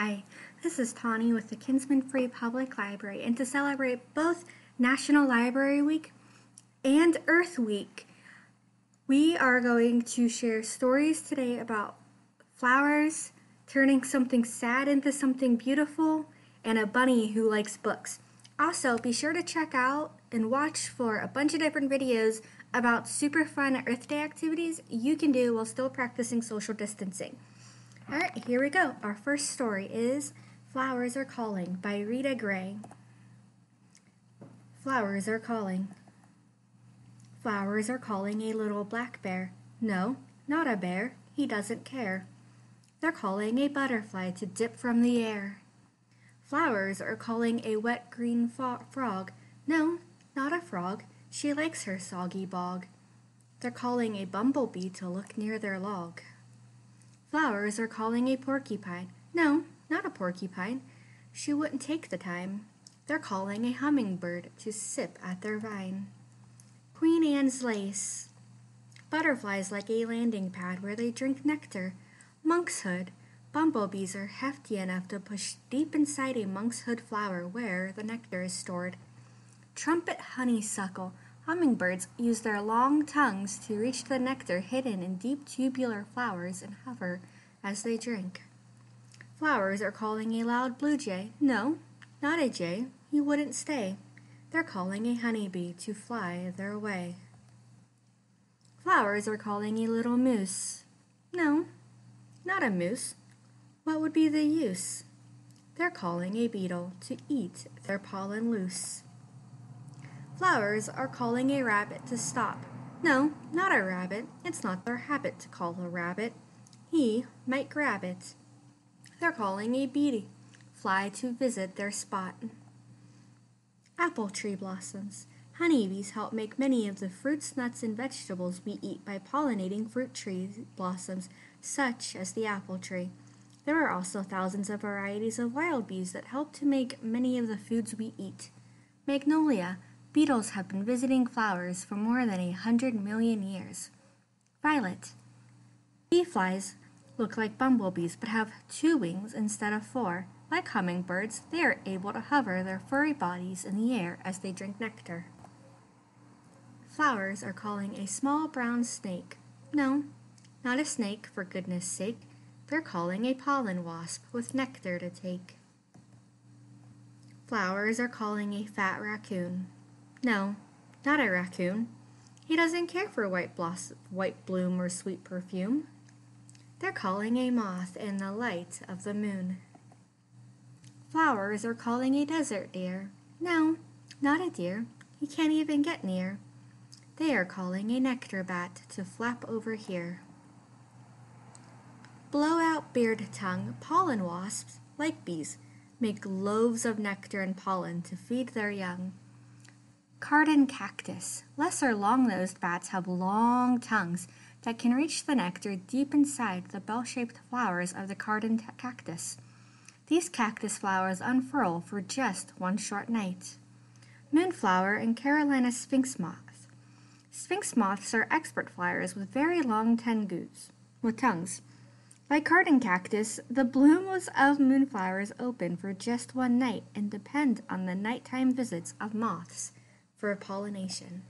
Hi, this is Tawny with the Kinsman Free Public Library, and to celebrate both National Library Week and Earth Week, we are going to share stories today about flowers, turning something sad into something beautiful, and a bunny who likes books. Also, be sure to check out and watch for a bunch of different videos about super fun Earth Day activities you can do while still practicing social distancing. All right, here we go. Our first story is Flowers Are Calling by Rita Gray. Flowers are calling. Flowers are calling a little black bear. No, not a bear. He doesn't care. They're calling a butterfly to dip from the air. Flowers are calling a wet green fo- frog. No, not a frog. She likes her soggy bog. They're calling a bumblebee to look near their log. Flowers are calling a porcupine. No, not a porcupine. She wouldn't take the time. They're calling a hummingbird to sip at their vine. Queen Anne's lace. Butterflies like a landing pad where they drink nectar. Monk's hood. Bumblebees are hefty enough to push deep inside a monk's hood flower where the nectar is stored. Trumpet honeysuckle. Hummingbirds use their long tongues to reach the nectar hidden in deep tubular flowers and hover as they drink. Flowers are calling a loud blue jay. No, not a jay. He wouldn't stay. They're calling a honeybee to fly their way. Flowers are calling a little moose. No, not a moose. What would be the use? They're calling a beetle to eat their pollen loose. Flowers are calling a rabbit to stop. No, not a rabbit. It's not their habit to call a rabbit. He might grab it. They're calling a bee fly to visit their spot. Apple tree blossoms. Honeybees help make many of the fruits, nuts, and vegetables we eat by pollinating fruit tree blossoms, such as the apple tree. There are also thousands of varieties of wild bees that help to make many of the foods we eat. Magnolia. Beetles have been visiting flowers for more than a hundred million years. Violet. Bee flies look like bumblebees but have two wings instead of four. Like hummingbirds, they are able to hover their furry bodies in the air as they drink nectar. Flowers are calling a small brown snake. No, not a snake, for goodness sake. They're calling a pollen wasp with nectar to take. Flowers are calling a fat raccoon. No, not a raccoon. He doesn't care for white blossom, white bloom or sweet perfume. They're calling a moth in the light of the moon. Flowers are calling a desert deer. No, not a deer. He can't even get near. They are calling a nectar bat to flap over here. Blow out beard tongue, pollen wasps, like bees, make loaves of nectar and pollen to feed their young. Cardon cactus. Lesser long-nosed bats have long tongues that can reach the nectar deep inside the bell-shaped flowers of the cardon cactus. These cactus flowers unfurl for just one short night. Moonflower and Carolina sphinx moth. Sphinx moths are expert flyers with very long tongues. With tongues. Like cardon cactus, the blooms of moonflowers open for just one night and depend on the nighttime visits of moths for pollination.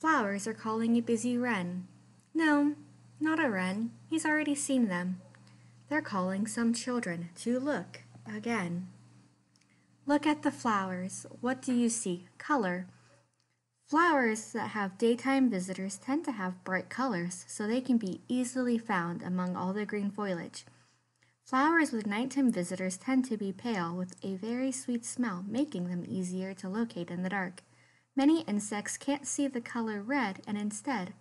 Flowers are calling a busy wren. No, not a wren. He's already seen them. They're calling some children to look again. Look at the flowers. What do you see? Color. Flowers that have daytime visitors tend to have bright colors, so they can be easily found among all the green foliage. Flowers with nighttime visitors tend to be pale with a very sweet smell, making them easier to locate in the dark. Many insects can't see the color red and instead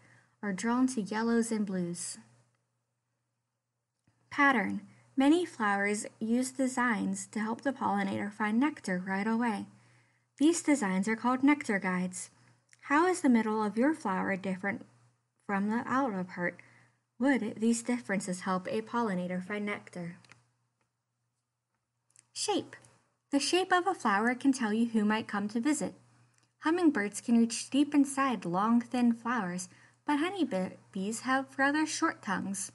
are drawn to yellows and blues. Pattern. Many flowers use designs to help the pollinator find nectar right away. These designs are called nectar guides. How is the middle of your flower different from the outer part? Would these differences help a pollinator find nectar? Shape. The shape of a flower can tell you who might come to visit. Hummingbirds can reach deep inside long, thin flowers, but honeybees have rather short tongues.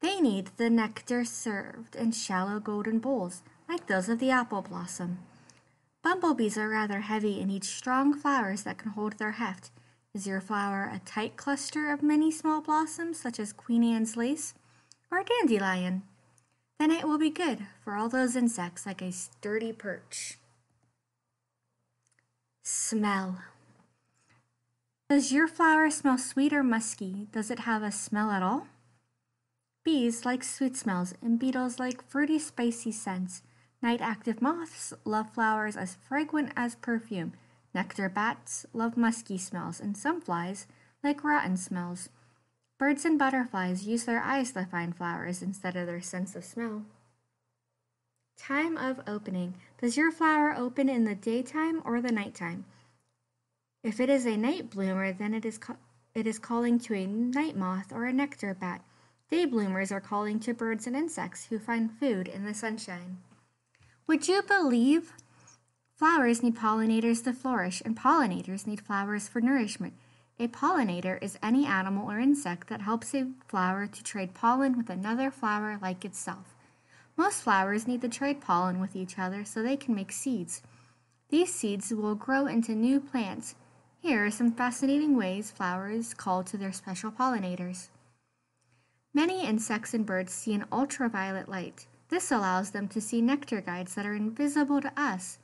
They need the nectar served in shallow golden bowls, like those of the apple blossom. Bumblebees are rather heavy and need strong flowers that can hold their heft. Is your flower a tight cluster of many small blossoms, such as Queen Anne's lace, or a dandelion? Then it will be good for all those insects like a sturdy perch. Smell. Does your flower smell sweet or musky? Does it have a smell at all? Bees like sweet smells, and beetles like fruity, spicy scents. Night active moths love flowers as fragrant as perfume. Nectar bats love musky smells, and some flies like rotten smells. Birds and butterflies use their eyes to find flowers instead of their sense of smell. Time of opening. Does your flower open in the daytime or the nighttime? If it is a night bloomer, then it is, it is calling to a night moth or a nectar bat. Day bloomers are calling to birds and insects who find food in the sunshine. Would you believe? Flowers need pollinators to flourish, and pollinators need flowers for nourishment. A pollinator is any animal or insect that helps a flower to trade pollen with another flower like itself. Most flowers need to trade pollen with each other so they can make seeds. These seeds will grow into new plants. Here are some fascinating ways flowers call to their special pollinators. Many insects and birds see an ultraviolet light. This allows them to see nectar guides that are invisible to us.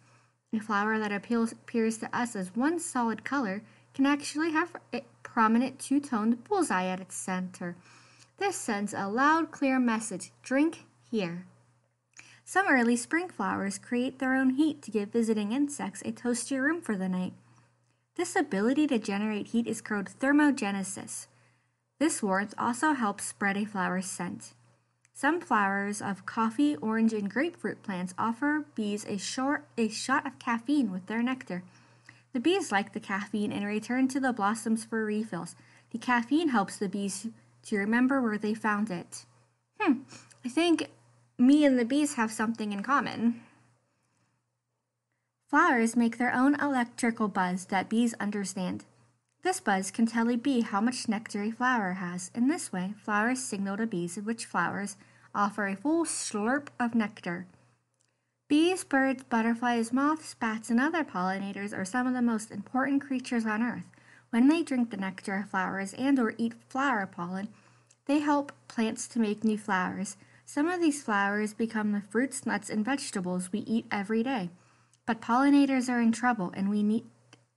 A flower that appeals, appears to us as one solid color can actually have a prominent two-toned bullseye at its center. This sends a loud, clear message, drink here. Some early spring flowers create their own heat to give visiting insects a toasty room for the night. This ability to generate heat is called thermogenesis. This warmth also helps spread a flower's scent. Some flowers of coffee, orange, and grapefruit plants offer bees a, short, a shot of caffeine with their nectar. The bees like the caffeine and return to the blossoms for refills. The caffeine helps the bees to remember where they found it. Hmm, I think me and the bees have something in common. Flowers make their own electrical buzz that bees understand. This buzz can tell a bee how much nectar a flower has. In this way, flowers signal to bees which flowers offer a full slurp of nectar. Bees, birds, butterflies, moths, bats, and other pollinators are some of the most important creatures on earth. When they drink the nectar of flowers and or eat flower pollen, they help plants to make new flowers. Some of these flowers become the fruits, nuts, and vegetables we eat every day. But pollinators are in trouble and we need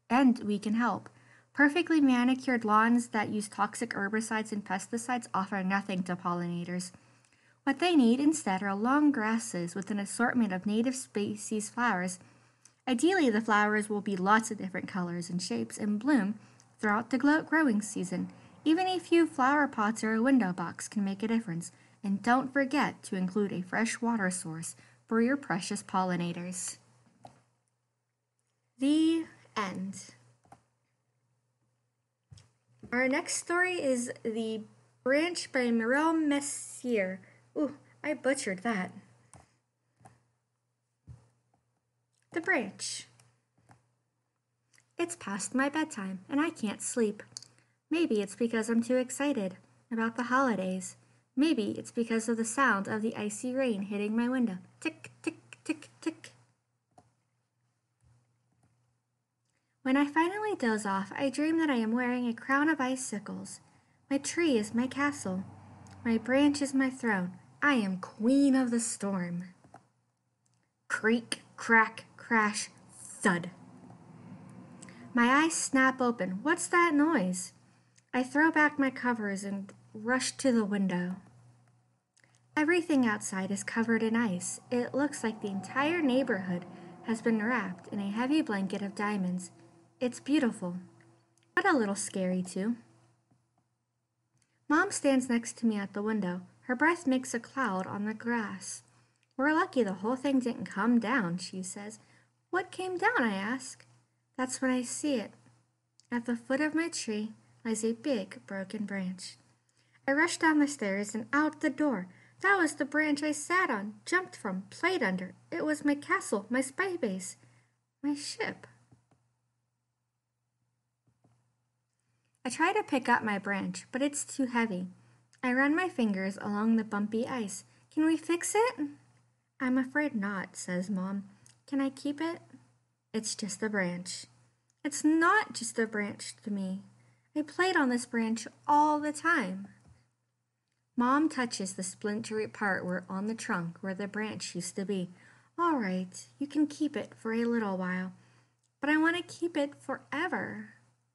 and we can help. Perfectly manicured lawns that use toxic herbicides and pesticides offer nothing to pollinators. What they need instead are long grasses with an assortment of native species flowers. Ideally, the flowers will be lots of different colors and shapes and bloom throughout the growing season. Even a few flower pots or a window box can make a difference. And don't forget to include a fresh water source for your precious pollinators. The end. Our next story is The Branch by Mireille Messier. Ooh, I butchered that. The Branch. It's past my bedtime and I can't sleep. Maybe it's because I'm too excited about the holidays. Maybe it's because of the sound of the icy rain hitting my window. Tick, tick, tick, tick. When I finally doze off, I dream that I am wearing a crown of icicles. My tree is my castle. My branch is my throne. I am queen of the storm. Creak, crack, crash, thud. My eyes snap open. What's that noise? I throw back my covers and rush to the window. Everything outside is covered in ice. It looks like the entire neighborhood has been wrapped in a heavy blanket of diamonds. It's beautiful, but a little scary too. Mom stands next to me at the window. Her breath makes a cloud on the grass. We're lucky the whole thing didn't come down, she says. What came down? I ask. That's when I see it. At the foot of my tree lies a big broken branch. I rush down the stairs and out the door. That was the branch I sat on, jumped from, played under. It was my castle, my spy base, my ship. I try to pick up my branch, but it's too heavy. I run my fingers along the bumpy ice. Can we fix it? I'm afraid not, says Mom. Can I keep it? It's just a branch. It's not just a branch to me. I played on this branch all the time. Mom touches the splintery part where on the trunk where the branch used to be. All right, you can keep it for a little while, but I want to keep it forever.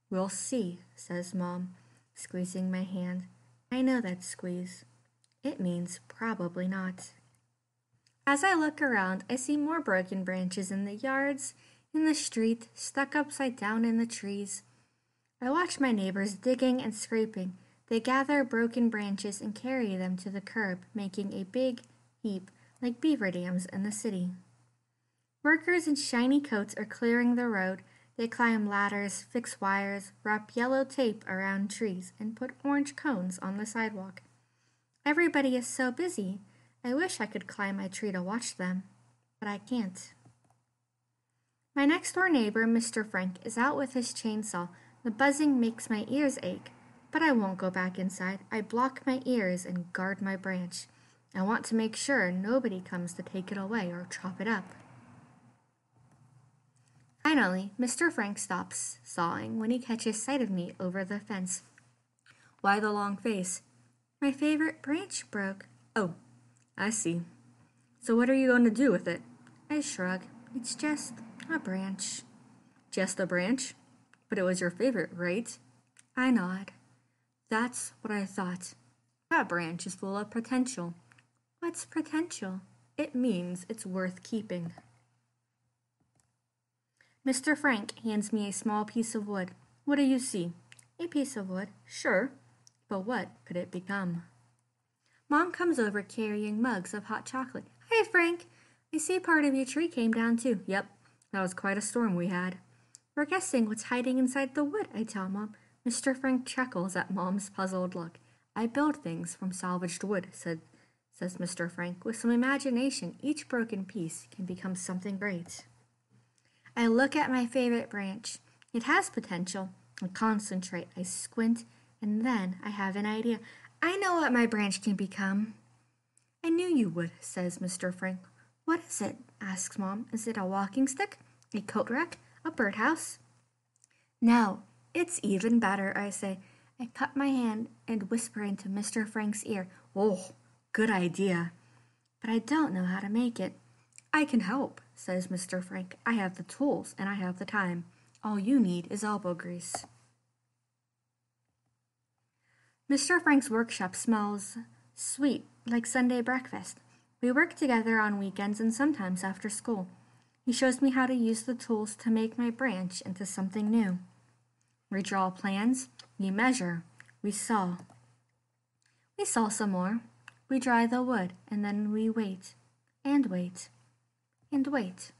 We'll see, says Mom, squeezing my hand. I know that squeeze. It means probably not. As I look around, I see more broken branches in the yards in the street, stuck upside down in the trees. I watch my neighbors digging and scraping. They gather broken branches and carry them to the curb, making a big heap like beaver dams in the city. Workers in shiny coats are clearing the road. They climb ladders, fix wires, wrap yellow tape around trees, and put orange cones on the sidewalk. Everybody is so busy. I wish I could climb my tree to watch them, but I can't. My next door neighbor, Mr. Frank, is out with his chainsaw. The buzzing makes my ears ache, but I won't go back inside. I block my ears and guard my branch. I want to make sure nobody comes to take it away or chop it up. Finally, Mr. Frank stops sawing when he catches sight of me over the fence. Why the long face? My favorite branch broke. Oh, I see. So what are you going to do with it? I shrug. It's just a branch. Just a branch? But it was your favorite, right? I nod. That's what I thought. That branch is full of potential. What's potential? It means it's worth keeping. Mr. Frank hands me a small piece of wood. What do you see? A piece of wood, sure. But what could it become? Mom comes over carrying mugs of hot chocolate. Hey, Frank. I see part of your tree came down too. Yep, that was quite a storm we had. We're guessing what's hiding inside the wood, I tell Mom. Mr. Frank chuckles at Mom's puzzled look. I build things from salvaged wood, said, says Mr. Frank. With some imagination, each broken piece can become something great. I look at my favorite branch. It has potential. I concentrate, I squint, and then I have an idea. I know what my branch can become. I knew you would, says Mr. Frank. What is it? asks Mom. Is it a walking stick? A coat rack? A birdhouse? No, it's even better, I say. I cut my hand and whisper into Mr. Frank's ear. Oh, good idea. But I don't know how to make it. I can help, says Mr. Frank. I have the tools and I have the time. All you need is elbow grease. Mr. Frank's workshop smells sweet, like Sunday breakfast. We work together on weekends and sometimes after school. He shows me how to use the tools to make my branch into something new. We draw plans, we measure, we saw. We saw some more. We dry the wood, and then we wait, and wait, and wait.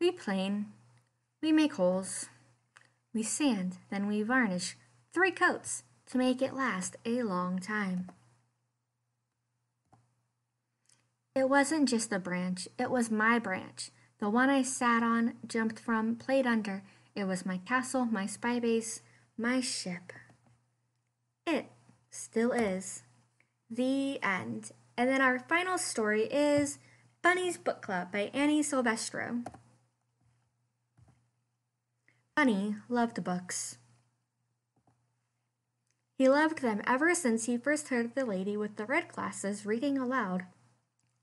We plane, we make holes. We sand, then we varnish, three coats, to make it last a long time. It wasn't just a branch, it was my branch. The one I sat on, jumped from, played under. It was my castle, my spy base, my ship. It still is. The end. And then our final story is Bunny's Book Club by Annie Silvestro. Bunny loved books. He loved them ever since he first heard the lady with the red glasses reading aloud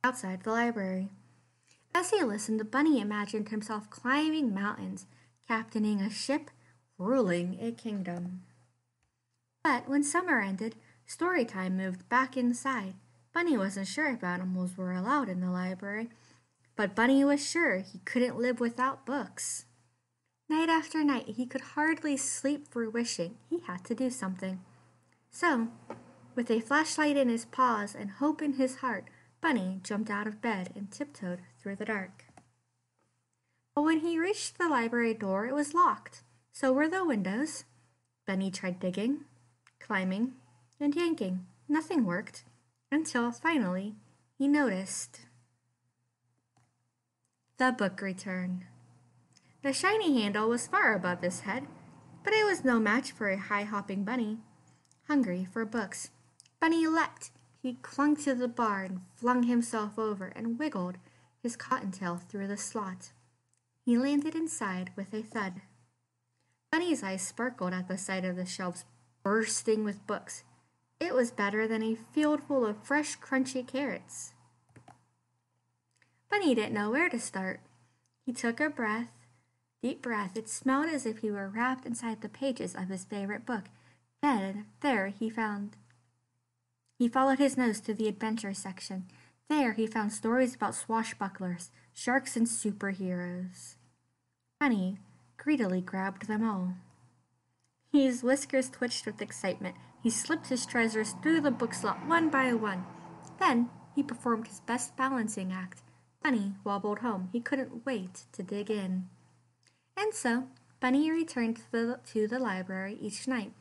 outside the library. As he listened, Bunny imagined himself climbing mountains, captaining a ship, ruling a kingdom. But when summer ended, story time moved back inside. Bunny wasn't sure if animals were allowed in the library, but Bunny was sure he couldn't live without books. Night after night, he could hardly sleep for wishing he had to do something. So, with a flashlight in his paws and hope in his heart, Bunny jumped out of bed and tiptoed through the dark. But when he reached the library door, it was locked. So were the windows. Bunny tried digging, climbing, and yanking. Nothing worked until finally he noticed the book return. The shiny handle was far above his head, but it was no match for a high hopping bunny, hungry for books. Bunny leapt. He clung to the bar and flung himself over and wiggled his cottontail through the slot. He landed inside with a thud. Bunny's eyes sparkled at the sight of the shelves bursting with books. It was better than a field full of fresh, crunchy carrots. Bunny didn't know where to start. He took a breath, deep breath. It smelled as if he were wrapped inside the pages of his favorite book. Then, there he found. He followed his nose to the adventure section. There he found stories about swashbucklers, sharks, and superheroes. Bunny greedily grabbed them all. His whiskers twitched with excitement. He slipped his treasures through the book slot one by one. Then he performed his best balancing act. Bunny wobbled home. He couldn't wait to dig in. And so, Bunny returned to the, to the library each night.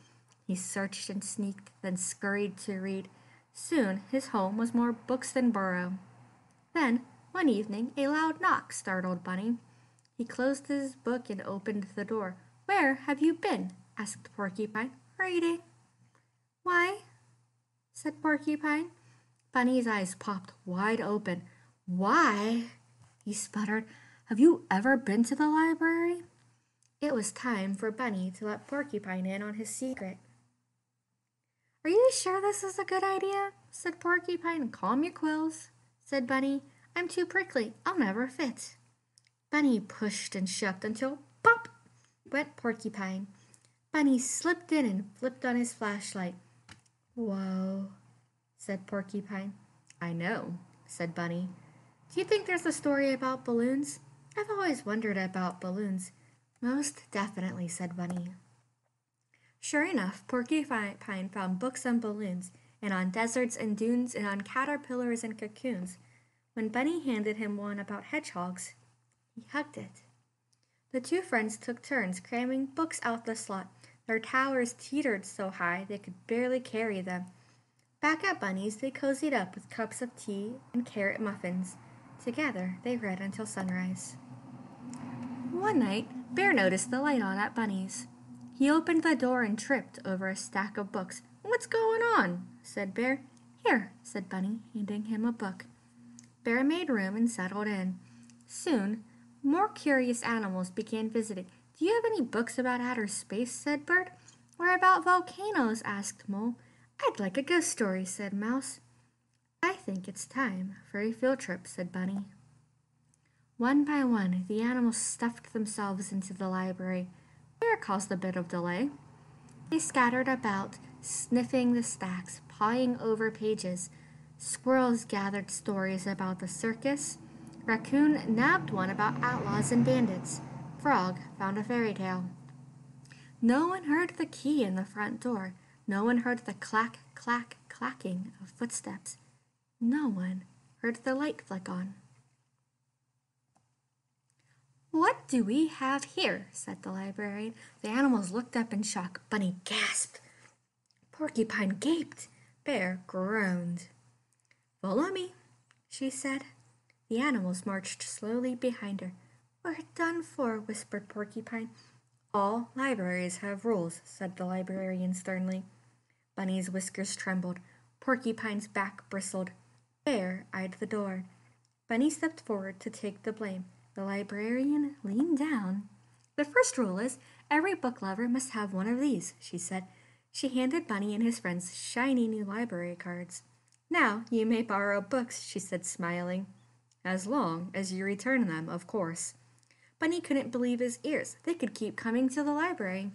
He searched and sneaked, then scurried to read. Soon his home was more books than burrow. Then, one evening, a loud knock startled Bunny. He closed his book and opened the door. Where have you been? asked Porcupine. Reading. Why? said Porcupine. Bunny's eyes popped wide open. Why? he sputtered. Have you ever been to the library? It was time for Bunny to let Porcupine in on his secret. Are you sure this is a good idea? said Porcupine. Calm your quills, said Bunny. I'm too prickly. I'll never fit. Bunny pushed and shoved until pop went Porcupine. Bunny slipped in and flipped on his flashlight. Whoa, said Porcupine. I know, said Bunny. Do you think there's a story about balloons? I've always wondered about balloons. Most definitely, said Bunny. Sure enough, Porcupine found books on balloons, and on deserts and dunes, and on caterpillars and cocoons. When Bunny handed him one about hedgehogs, he hugged it. The two friends took turns cramming books out the slot. Their towers teetered so high they could barely carry them. Back at Bunny's, they cozied up with cups of tea and carrot muffins. Together, they read until sunrise. One night, Bear noticed the light on at Bunny's. He opened the door and tripped over a stack of books. What's going on? said Bear. Here, said Bunny, handing him a book. Bear made room and settled in. Soon, more curious animals began visiting. Do you have any books about outer space? said Bird. Or about volcanoes? asked Mole. I'd like a ghost story, said Mouse. I think it's time for a field trip, said Bunny. One by one, the animals stuffed themselves into the library. Fear caused a bit of delay. They scattered about, sniffing the stacks, pawing over pages. Squirrels gathered stories about the circus. Raccoon nabbed one about outlaws and bandits. Frog found a fairy tale. No one heard the key in the front door. No one heard the clack, clack, clacking of footsteps. No one heard the light flick on. What do we have here? said the librarian. The animals looked up in shock. Bunny gasped. Porcupine gaped. Bear groaned. Follow me, she said. The animals marched slowly behind her. We're done for, whispered Porcupine. All libraries have rules, said the librarian sternly. Bunny's whiskers trembled. Porcupine's back bristled. Bear eyed the door. Bunny stepped forward to take the blame. The librarian leaned down. The first rule is every book lover must have one of these, she said. She handed Bunny and his friends shiny new library cards. Now you may borrow books, she said, smiling. As long as you return them, of course. Bunny couldn't believe his ears. They could keep coming to the library.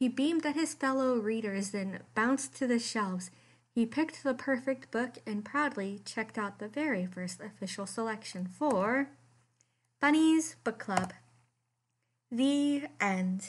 He beamed at his fellow readers, then bounced to the shelves. He picked the perfect book and proudly checked out the very first official selection for Bunny's Book Club. The end.